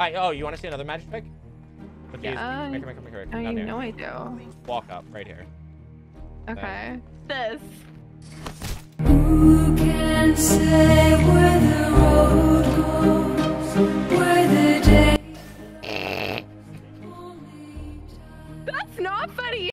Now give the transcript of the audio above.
Hi, oh, you want to see another magic pick? Put. Yeah. Make her, make her, make her. I down know here. I do. Walk up, right here. Okay. There. This. Who can say where the road goes, where the day... That's not funny!